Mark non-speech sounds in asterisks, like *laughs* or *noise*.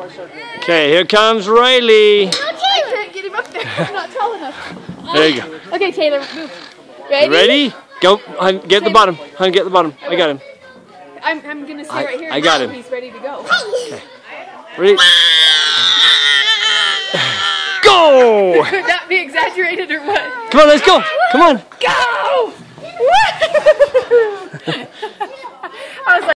Okay, here comes Riley. I can't get him up there. I'm not tall enough. There you go. Okay, Taylor, move. Ready? Ready? Go, hun, get the bottom. Hun, get the bottom. I got him. I'm, I'm gonna stay I- right here. I got him. He's ready to go. Ready? *laughs* Go! Could that be exaggerated or what? Come on, let's go. Come on. Go!